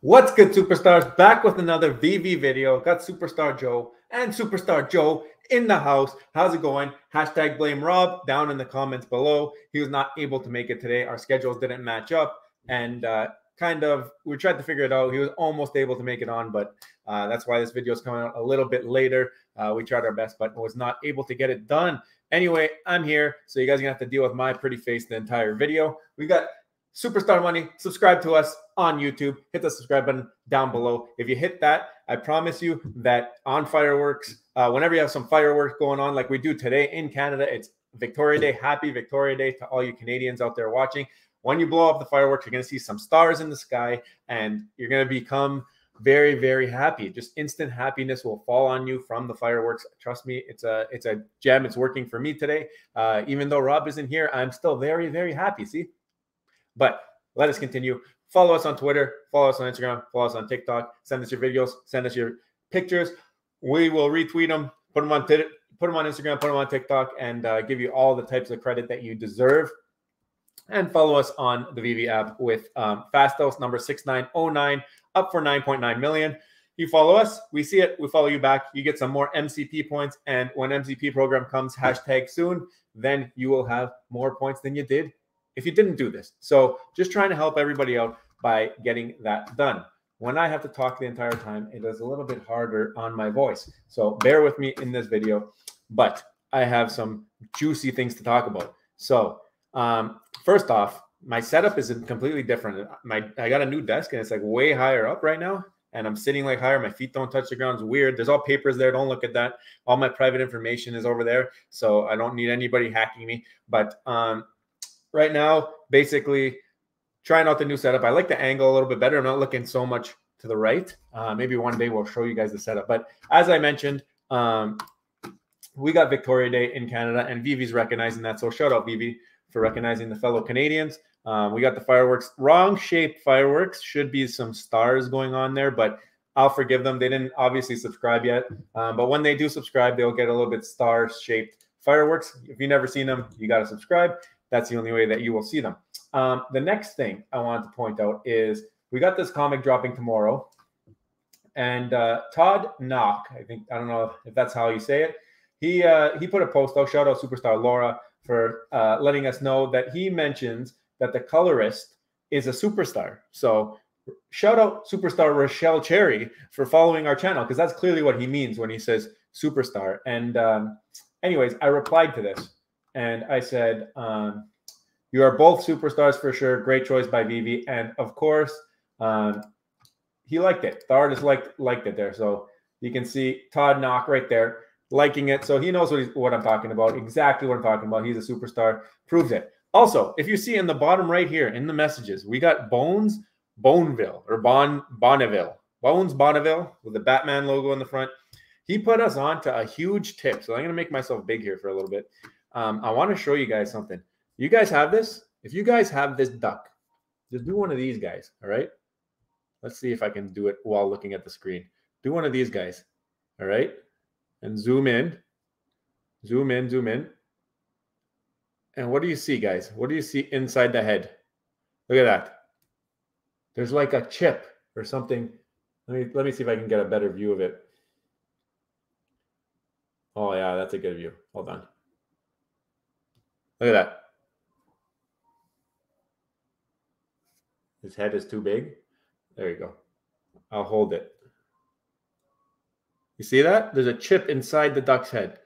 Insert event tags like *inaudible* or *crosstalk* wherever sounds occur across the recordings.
What's good, superstars? Back with another VeVe video. Got Superstar Joe and Superstar Joe in the house. How's it going? Hashtag blame Rob down in the comments below. He was not able to make it today. Our schedules didn't match up. And uh, kind of, we tried to figure it out. He was almost able to make it on, but uh, that's why this video is coming out a little bit later. Uh, we tried our best, but was not able to get it done. Anyway, I'm here. So you guys are to have to deal with my pretty face the entire video. We got Superstar Money. Subscribe to us on YouTube. Hit the subscribe button down below. If you hit that, I promise you that on fireworks, uh, whenever you have some fireworks going on, like we do today in Canada, it's Victoria Day. Happy Victoria Day to all you Canadians out there watching. When you blow up the fireworks, you're going to see some stars in the sky and you're going to become very very happy just instant happiness will fall on you from the fireworks trust me it's a it's a gem it's working for me today uh, even though rob isn't here i'm still very very happy see but let us continue. Follow us on Twitter, follow us on Instagram, follow us on TikTok. Send us your videos, send us your pictures. We will retweet them, put them on put them on Instagram, put them on TikTok, and uh, give you all the types of credit that you deserve. And follow us on the VeVe app with um, Fastos number 6909, up for 9.9 million. You follow us, we see it, we follow you back. You get some more MCP points. And when MCP program comes, hashtag soon, then you will have more points than you did if you didn't do this. So just trying to help everybody out by getting that done. When I have to talk the entire time, it is a little bit harder on my voice. So bear with me in this video, but I have some juicy things to talk about. So um, first off, my setup is completely different. My I got a new desk and it's like way higher up right now. And I'm sitting like higher. My feet don't touch the ground. It's weird. There's all papers there. Don't look at that. All my private information is over there. So I don't need anybody hacking me. But um, right now, basically trying out the new setup. I like the angle a little bit better. I'm not looking so much to the right. Uh, maybe one day we'll show you guys the setup. But as I mentioned, um, we got Victoria Day in Canada, and VeVe's recognizing that. So shout out VeVe for recognizing the fellow Canadians. Um, we got the fireworks, wrong shaped fireworks. Should be some stars going on there, but I'll forgive them. They didn't obviously subscribe yet, um, but when they do subscribe, they'll get a little bit star shaped fireworks. If you've never seen them, you got to subscribe. That's the only way that you will see them. Um, the next thing I wanted to point out is we got this comic dropping tomorrow, and uh, Todd Knock, I think I don't know if that's how you say it. He uh, he put a post out. Shout out superstar Laura for uh, letting us know that he mentions that the colorist is a superstar. So shout out superstar Rochelle Cherry for following our channel because that's clearly what he means when he says superstar. And um, anyways, I replied to this and I said, um, "You are both superstars for sure. Great choice by VeVe." And of course, um, he liked it. The artist liked liked it there, so you can see Todd Knock right there liking it. So he knows what, what I'm talking about. Exactly what I'm talking about. He's a superstar. Proves it. Also, if you see in the bottom right here in the messages, we got Bones Boneville or Bon Bonneville. Bones Bonneville with the Batman logo in the front. He put us on to a huge tip. So I'm going to make myself big here for a little bit. Um, I want to show you guys something. You guys have this? If you guys have this duck, just do one of these guys. All right. Let's see if I can do it while looking at the screen. Do one of these guys. All right. And zoom in. Zoom in, zoom in. And what do you see, guys? What do you see inside the head? Look at that. There's like a chip or something. Let me let me see if I can get a better view of it. Oh yeah, that's a good view. Hold on. Look at that. His head is too big. There you go. I'll hold it. You see that? There's a chip inside the duck's head.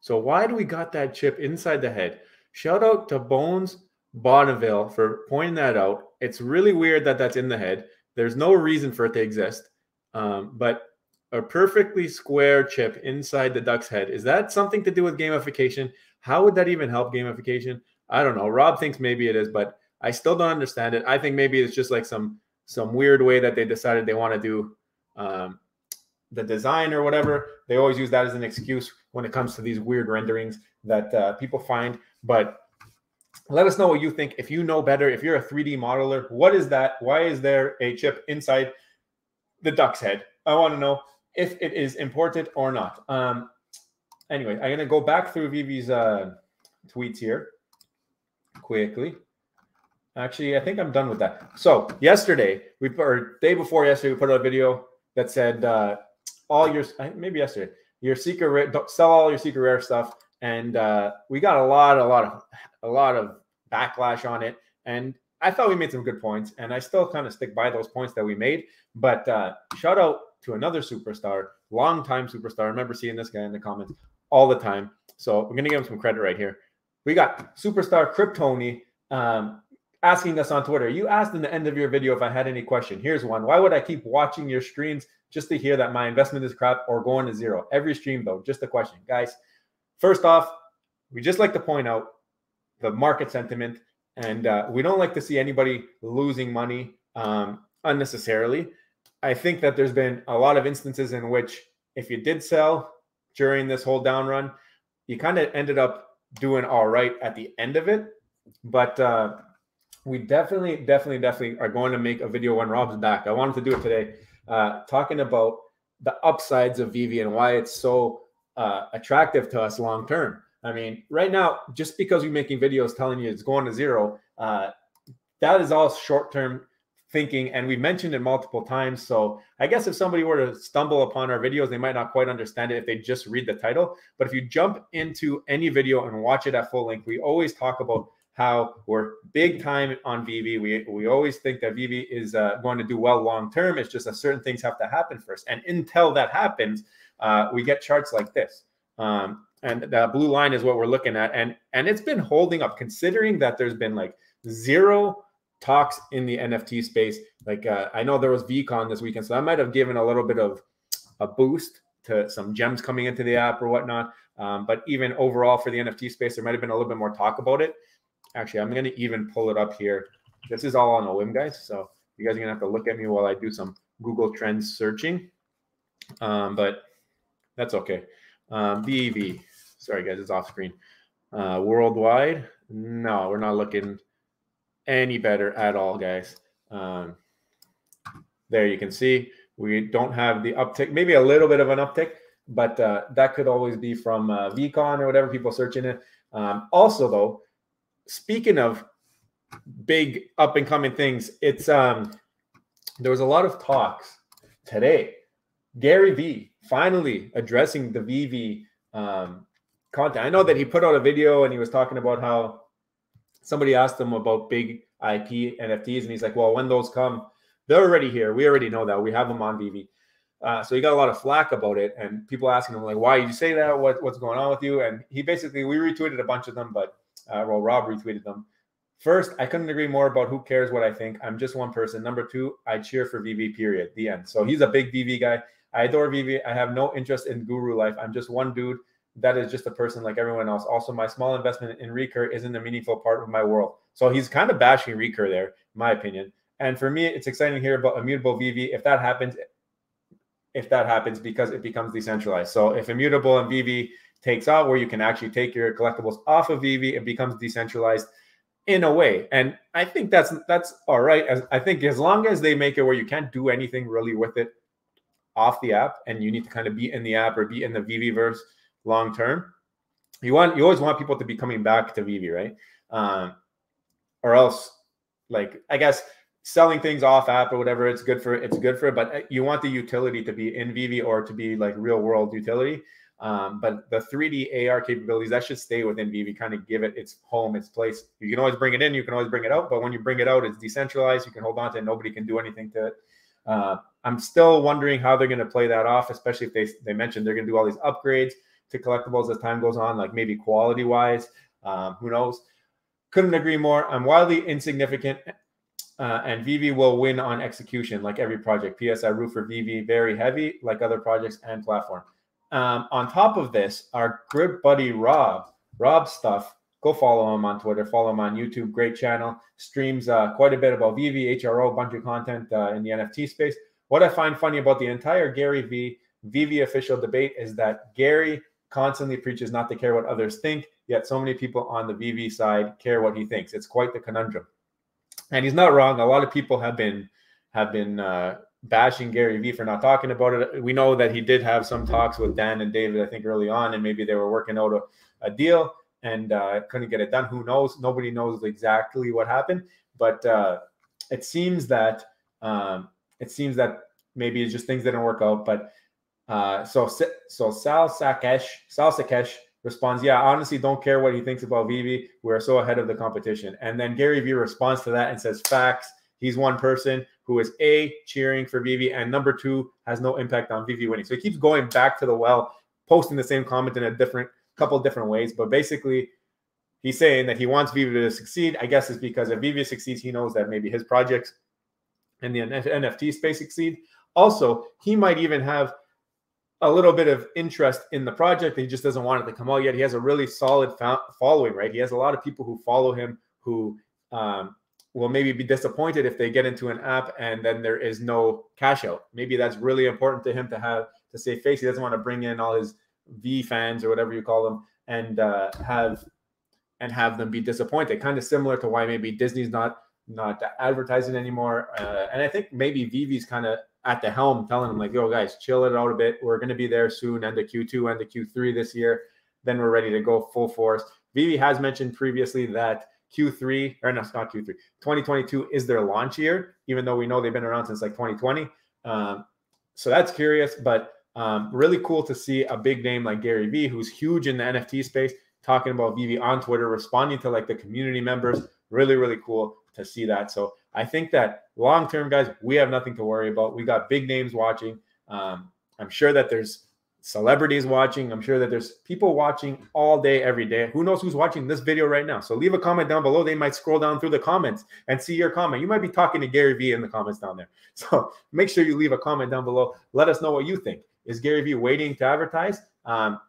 So why do we got that chip inside the head? Shout out to Bones Bonneville for pointing that out. It's really weird that that's in the head. There's no reason for it to exist. Um, but a perfectly square chip inside the duck's head, is that something to do with gamification? How would that even help gamification? I don't know. Rob thinks maybe it is, but I still don't understand it. I think maybe it's just like some some weird way that they decided they want to do um, the design or whatever. They always use that as an excuse when it comes to these weird renderings that uh, people find. But let us know what you think. If you know better, if you're a 3D modeler, what is that? Why is there a chip inside the duck's head? I want to know if it is important or not. Um, anyway, I'm going to go back through VeVe's uh, tweets here quickly. Actually, I think I'm done with that. So yesterday, we put, or day before yesterday, we put out a video that said uh, all your maybe yesterday your secret rare, sell all your secret rare stuff, and uh, we got a lot, a lot of, a lot of backlash on it. And I thought we made some good points, and I still kind of stick by those points that we made. But uh, shout out to another superstar, long-time superstar. I remember seeing this guy in the comments all the time. So we're gonna give him some credit right here. We got superstar Kryptoni um, asking us on Twitter. You asked in the end of your video if I had any question. Here's one. Why would I keep watching your streams just to hear that my investment is crap or going to zero? Every stream though, just a question. Guys, first off, we just like to point out the market sentiment and uh, we don't like to see anybody losing money um, unnecessarily. I think that there's been a lot of instances in which if you did sell during this whole down run, you kind of ended up doing all right at the end of it. But uh, we definitely, definitely, definitely are going to make a video when Rob's back. I wanted to do it today, uh, talking about the upsides of VeVe and why it's so uh, attractive to us long term. I mean, right now, just because we're making videos telling you it's going to zero, uh, that is all short term thinking. And we mentioned it multiple times. So I guess if somebody were to stumble upon our videos, they might not quite understand it if they just read the title. But if you jump into any video and watch it at full length, we always talk about how we're big time on VeVe. We we always think that VeVe is uh, going to do well long term. It's just that certain things have to happen first, and until that happens, uh, we get charts like this. Um, and the blue line is what we're looking at, and and it's been holding up considering that there's been like zero talks in the NFT space. Like uh, I know there was VeeCon this weekend, so that might have given a little bit of a boost to some gems coming into the app or whatnot. Um, but even overall for the NFT space, there might have been a little bit more talk about it. Actually, I'm going to even pull it up here. This is all on a whim, guys. So you guys are going to have to look at me while I do some Google Trends searching. Um, but that's okay. Um, VeVe. Sorry, guys, it's off screen. Uh, worldwide. No, we're not looking any better at all, guys. Um, there you can see we don't have the uptick, maybe a little bit of an uptick, but uh, that could always be from uh, VeeCon or whatever people searching it. Um, also, though, speaking of big up and coming things, it's um there was a lot of talks today. Gary Vee finally addressing the VeVe um, content. I know that he put out a video and he was talking about how somebody asked him about big IP NFTs, and he's like, "Well, when those come, they're already here. We already know that. We have them on VeVe." Uh, so he got a lot of flack about it, and people asking him like, "Why did you say that? What, what's going on with you?" And he basically we retweeted a bunch of them, but uh, well, Rob retweeted them. First, I couldn't agree more about who cares what I think. I'm just one person. Number two, I cheer for VeVe, period. The end. So he's a big VeVe guy. I adore VeVe. I have no interest in guru life. I'm just one dude that is just a person like everyone else. Also, my small investment in Recur isn't a meaningful part of my world. So he's kind of bashing Recur there, in my opinion. And for me, it's exciting to hear about immutable VeVe. If that happens, if that happens, because it becomes decentralized. So if immutable and VeVe takes out where you can actually take your collectibles off of VeVe. It becomes decentralized in a way. And I think that's that's all right. As I think as long as they make it where you can't do anything really with it off the app and you need to kind of be in the app or be in the VeVe verse long term. You want you always want people to be coming back to VeVe, right? Um, or else like I guess selling things off app or whatever it's good for it's good for It, but you want the utility to be in VeVe or to be like real world utility um, but the 3D AR capabilities that should stay within VeVe, kind of give it its home, its place. You can always bring it in, you can always bring it out, but when you bring it out, it's decentralized. You can hold on to it, nobody can do anything to it. Uh, I'm still wondering how they're going to play that off, especially if they they mentioned they're going to do all these upgrades to collectibles as time goes on, like maybe quality wise. Um, who knows? Couldn't agree more. I'm wildly insignificant. Uh, and VeVe will win on execution like every project. PS, I root for VeVe very heavy, like other projects and platform. Um, on top of this, our good buddy Rob, Rob stuff. Go follow him on Twitter. Follow him on YouTube. Great channel. Streams uh, quite a bit about VeVe, HRO, bunch of content uh, in the NFT space. What I find funny about the entire Gary Vee VeVe official debate is that Gary constantly preaches not to care what others think, yet so many people on the VeVe side care what he thinks. It's quite the conundrum. And he's not wrong. A lot of people have been have been uh, bashing Gary Vee for not talking about it. We know that he did have some talks with Dan and David, I think, early on, and maybe they were working out a, a deal and uh, couldn't get it done. Who knows? Nobody knows exactly what happened. but uh, it seems that um, it seems that maybe it's just things didn't work out. But uh, so so Sal Sakesh Sal Sakesh responds, "Yeah, honestly, don't care what he thinks about VeVe. We're so ahead of the competition." And then Gary Vee responds to that and says, "Facts. He's one person who is a cheering for VeVe, and number two has no impact on VeVe winning." So he keeps going back to the well, posting the same comment in a different couple different ways, but basically he's saying that he wants VeVe to succeed. I guess it's because if VeVe succeeds, he knows that maybe his projects in the NFT space succeed. Also, he might even have a little bit of interest in the project. He just doesn't want it to come out yet. He has a really solid following, right? He has a lot of people who follow him who um, will maybe be disappointed if they get into an app and then there is no cash out. Maybe that's really important to him to have to save face. He doesn't want to bring in all his V fans or whatever you call them and uh, have and have them be disappointed. Kind of similar to why maybe Disney's not not advertising anymore. Uh, and I think maybe VeVe's kind of at the helm, telling them like, "Yo, guys, chill it out a bit. We're going to be there soon, end of Q2, end of Q3 this year. Then we're ready to go full force." VeVe has mentioned previously that Q3 or no, it's not Q3. 2022 is their launch year, even though we know they've been around since like 2020. Um, so that's curious, but um, really cool to see a big name like Gary Vee, who's huge in the NFT space, talking about VeVe on Twitter, responding to like the community members. Really, really cool to see that. So I think that long term, guys, we have nothing to worry about. We got big names watching. Um, I'm sure that there's celebrities watching. I'm sure that there's people watching all day, every day. Who knows who's watching this video right now? So leave a comment down below. They might scroll down through the comments and see your comment. You might be talking to Gary Vee in the comments down there. *laughs* So make sure you leave a comment down below. Let us know what you think. Is Gary Vee waiting to advertise? Um,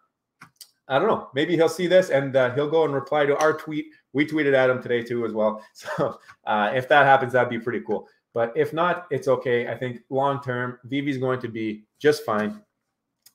I don't know. Maybe he'll see this and uh, he'll go and reply to our tweet. We tweeted at him today too, as well. *laughs* So uh, if that happens, that'd be pretty cool. But if not, it's okay. I think long term, VeVe's going to be just fine.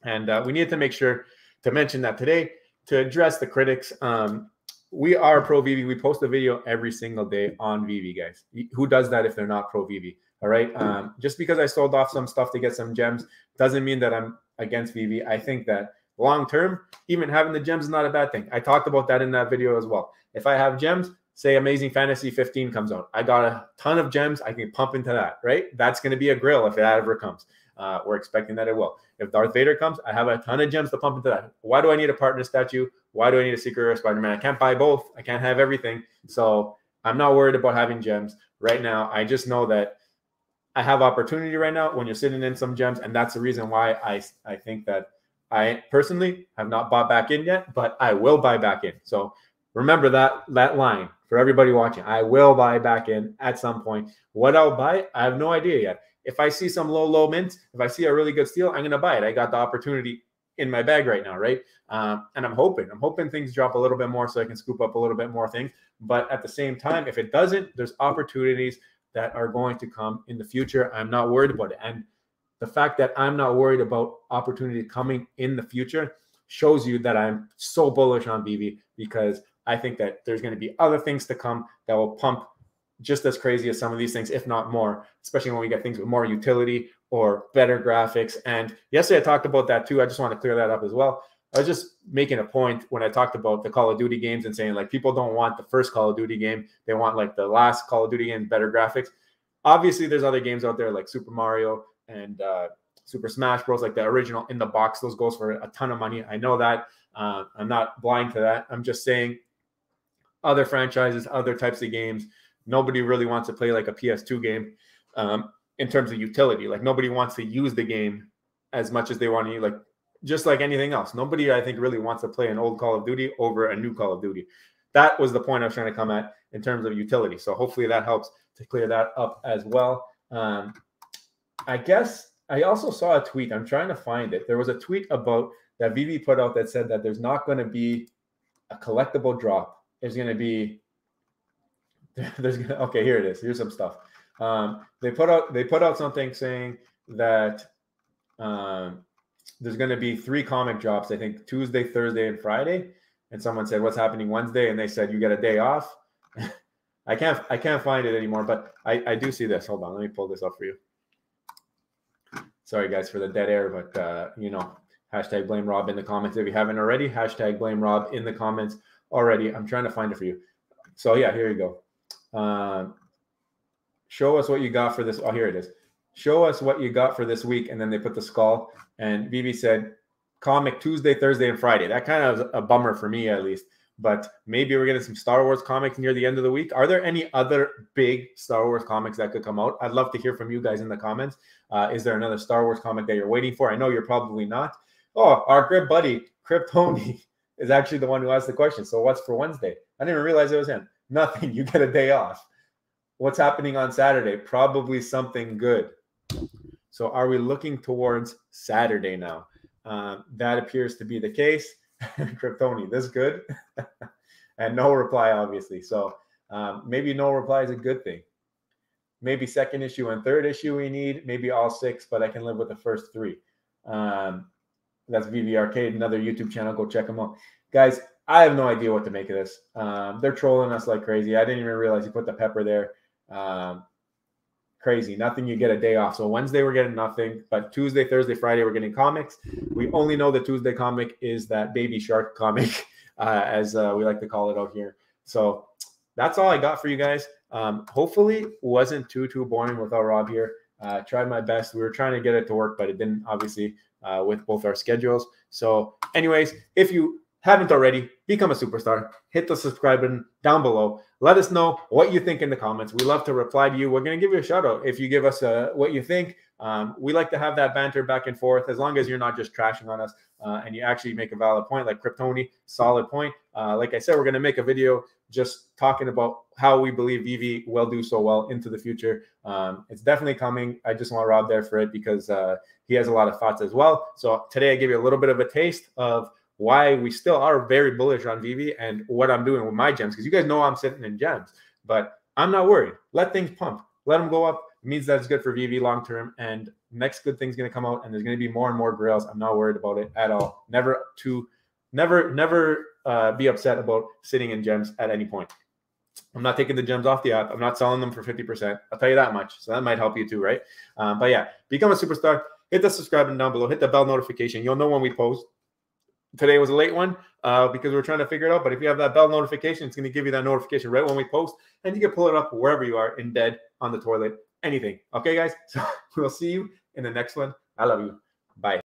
And uh, we need to make sure to mention that today to address the critics. Um, we are pro VeVe. We post a video every single day on VeVe, guys. Who does that if they're not pro VeVe? All right. Um, just because I sold off some stuff to get some gems doesn't mean that I'm against VeVe. I think that long term, even having the gems is not a bad thing. I talked about that in that video as well. If I have gems, say Amazing Fantasy 15 comes out, I got a ton of gems. I can pump into that, right? That's going to be a grill if that ever comes. Uh, we're expecting that it will. If Darth Vader comes, I have a ton of gems to pump into that. Why do I need a partner statue? Why do I need a Secret Rare Spider Man? I can't buy both. I can't have everything. So I'm not worried about having gems right now. I just know that I have opportunity right now when you're sitting in some gems, and that's the reason why I I think that I personally have not bought back in yet, but I will buy back in. So remember that that line for everybody watching. I will buy back in at some point. What I'll buy, I have no idea yet. If I see some low, low mint, if I see a really good steal, I'm going to buy it. I got the opportunity in my bag right now, right? Um, and I'm hoping, I'm hoping things drop a little bit more so I can scoop up a little bit more things. But at the same time, if it doesn't, there's opportunities that are going to come in the future. I'm not worried about it. And the fact that I'm not worried about opportunity coming in the future shows you that I'm so bullish on VeVe because I think that there's going to be other things to come that will pump just as crazy as some of these things, if not more, especially when we get things with more utility or better graphics. And yesterday I talked about that too. I just want to clear that up as well. I was just making a point when I talked about the Call of Duty games and saying like people don't want the first Call of Duty game, they want like the last Call of Duty game, better graphics. Obviously, there's other games out there like Super Mario and uh, Super Smash Bros. Like the original in the box, those goes for a ton of money. I know that. Uh, I'm not blind to that. I'm just saying other franchises, other types of games nobody really wants to play like a PS2 game um, in terms of utility. Like nobody wants to use the game as much as they want to. Like just like anything else, nobody I think really wants to play an old Call of Duty over a new Call of Duty. That was the point I was trying to come at in terms of utility. So hopefully that helps to clear that up as well. Um, I guess I also saw a tweet. I'm trying to find it. There was a tweet about that VeVe put out that said that there's not going to be a collectible drop. There's going to be *laughs* there's gonna okay here it is here's some stuff um, they put out they put out something saying that um, there's going to be three comic drops i think tuesday thursday and friday and someone said what's happening wednesday and they said you get a day off *laughs* i can't i can't find it anymore but i i do see this hold on let me pull this up for you sorry guys for the dead air but uh you know hashtag blame rob in the comments if you haven't already hashtag blame rob in the comments already i'm trying to find it for you so yeah here you go uh, show us what you got for this. Oh, here it is. Show us what you got for this week. And then they put the skull. And VeVe said, comic Tuesday, Thursday, and Friday. That kind of a bummer for me, at least. But maybe we're getting some Star Wars comics near the end of the week. Are there any other big Star Wars comics that could come out? I'd love to hear from you guys in the comments. Uh, is there another Star Wars comic that you're waiting for? I know you're probably not. Oh, our good buddy Kryptoni *laughs* is actually the one who asked the question. So what's for Wednesday? I didn't even realize it was him. Nothing. *laughs* You get a day off. What's happening on Saturday? Probably something good. So are we looking towards Saturday now? Um, that appears to be the case. *laughs* Kryptoni, this good? *laughs* and no reply, obviously. So um, maybe no reply is a good thing. Maybe second issue and third issue we need. Maybe all six, but I can live with the first three. Um, that's VeVe Arcade, another YouTube channel. Go check them out, guys. I have no idea what to make of this. Um, they're trolling us like crazy. I didn't even realize you put the pepper there. Um, crazy. Nothing. You get a day off. So Wednesday we're getting nothing, but Tuesday, Thursday, Friday we're getting comics. We only know the Tuesday comic is that Baby Shark comic, *laughs* uh, as uh, we like to call it out here. So that's all I got for you guys. Um, hopefully wasn't too too boring without Rob here. Uh, tried my best. We were trying to get it to work, but it didn't obviously uh, with both our schedules. So, anyways, if you haven't already, become a superstar. Hit the subscribe button down below. Let us know what you think in the comments. We love to reply to you. We're going to give you a shout out if you give us uh, what you think. Um, we like to have that banter back and forth as long as you're not just trashing on us uh, and you actually make a valid point, like Kryptoni, solid point. Uh, like I said, we're going to make a video just talking about how we believe VeVe will do so well into the future. Um, it's definitely coming. I just want Rob there for it because uh, he has a lot of thoughts as well. So today I give you a little bit of a taste of why we still are very bullish on VeVe and what I'm doing with my gems. Because you guys know I'm sitting in gems, but I'm not worried. Let things pump. Let them go up. It means it's good for VeVe long term. And next good thing's going to come out, and there's going to be more and more grails. I'm not worried about it at all. Never to, never, never uh, be upset about sitting in gems at any point. I'm not taking the gems off the app. I'm not selling them for 50%. I'll tell you that much. So that might help you too, right? Um, but yeah, become a superstar. Hit the subscribe button down below. Hit the bell notification. You'll know when we post. Today was a late one uh, because we are trying to figure it out. But if you have that bell notification, it's going to give you that notification right when we post, and you can pull it up wherever you are in bed, on the toilet, anything. Okay, guys. *laughs* So we'll see you in the next one. I love you. Bye.